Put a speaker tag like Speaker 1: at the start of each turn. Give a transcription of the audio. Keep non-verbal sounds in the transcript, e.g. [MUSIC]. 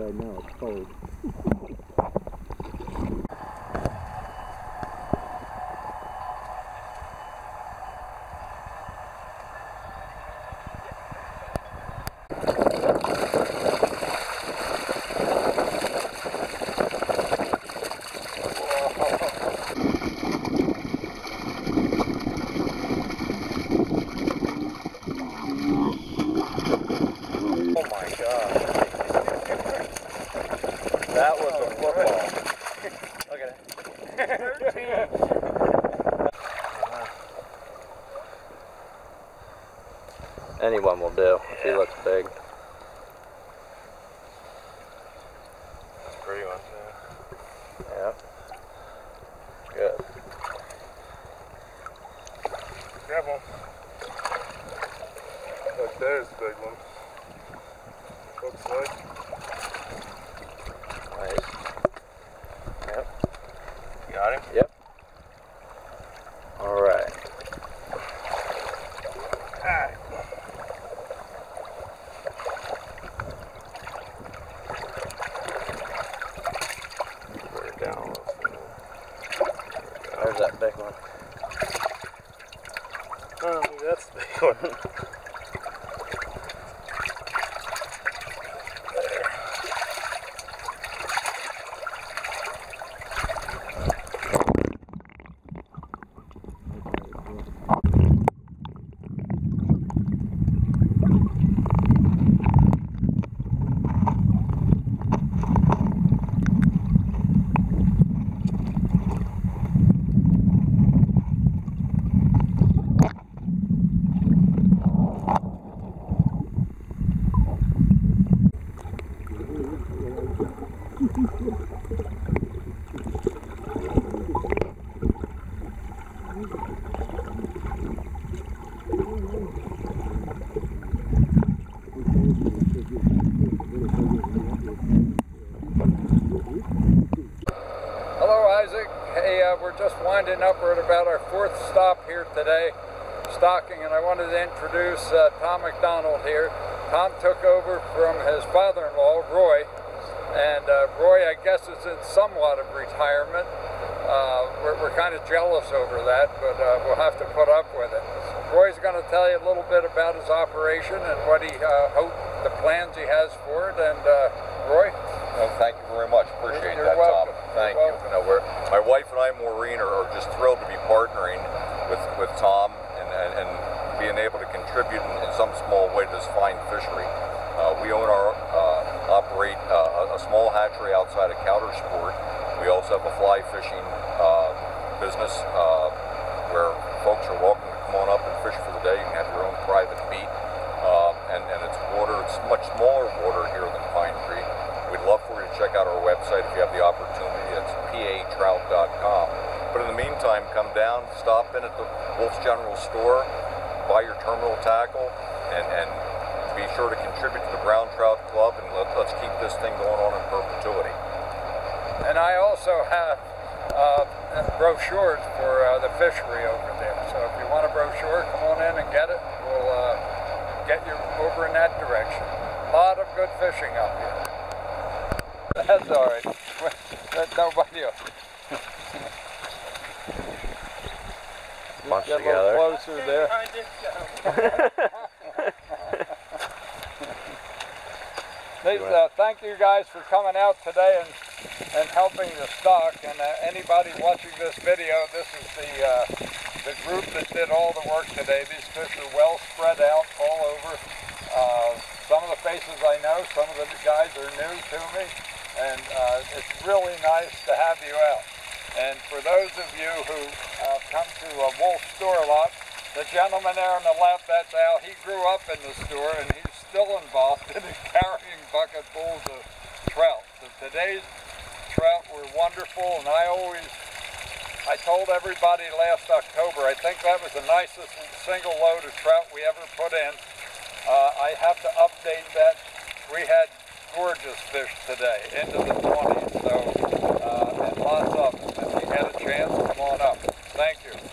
Speaker 1: Right now it's cold.
Speaker 2: Oh my gosh. That was a football. Look at it. Anyone will do if he looks big.
Speaker 3: That's a pretty one. too.
Speaker 2: Yeah. Good.
Speaker 3: Grab one. Look, there's a big one. Looks like.
Speaker 2: Nice. Yep.
Speaker 3: Got him?
Speaker 2: Yep. All right.
Speaker 3: Ah. Put it down. a little bit.
Speaker 2: There's that big one.
Speaker 3: Oh, that's the big one. [LAUGHS]
Speaker 4: up. We're at about our fourth stop here today, stocking, and I wanted to introduce uh, Tom McDonald here. Tom took over from his father-in-law, Roy, and uh, Roy, I guess, is in somewhat of retirement. Uh, we're we're kind of jealous over that, but uh, we'll have to put up with it. Roy's going to tell you a little bit about his operation and what he uh, hope the plans he has for it. And uh, Roy,
Speaker 5: No, thank you very much. Appreciate
Speaker 4: You're
Speaker 5: that,
Speaker 4: welcome.
Speaker 5: Tom. Thank
Speaker 4: You're
Speaker 5: you. No, we're, my wife and I, Maureen, are, are just thrilled to be partnering with, with Tom and, and, and being able to contribute in, in some small way to this fine fishery. Uh, we own our, uh, operate uh, a, a outside of Coudersport. We also have a fly fishing uh, business uh, where folks are welcome to come on up and fish for the day. You can have your own private beat. Uh, and, and it's water, it's much smaller water here than Pine Creek. We'd love for you to check out our website if you have the opportunity. It's patrout.com. But in the meantime, come down, stop in at the Wolfe's General Store, buy your terminal tackle, and, and be sure to contribute to the Brown Trout Club, and let, let's keep this thing going on in perpetuity.
Speaker 4: and I also have uh, brochures for uh, the fishery over there. So if you want a brochure, come on in and get it. We'll uh, get you over in that direction. A lot of good fishing up here. [LAUGHS] That's all right. [LAUGHS] That's nobody else. [LAUGHS]
Speaker 2: Bunch
Speaker 4: Get a little closer there. These, uh, thank you guys for coming out today and, and helping the stock. And uh, anybody watching this video, this is the uh, the group that did all the work today. These fish are well spread out all over. Uh, some of the faces I know, some of the guys are new to me, and uh, it's really nice to have you out. And for those of you who uh, come to a Wolfe store lot, the gentleman there on the left, that's Al. He grew up in the store and he's still involved [LAUGHS] in carrying bucketfuls of trout. So today's trout were wonderful, and I always, I told everybody last October, I think that was the nicest single load of trout we ever put in. Uh, I have to update that. We had gorgeous fish today, into the 20s, so, uh, and lots of them. If you get a chance, come on up. Thank you.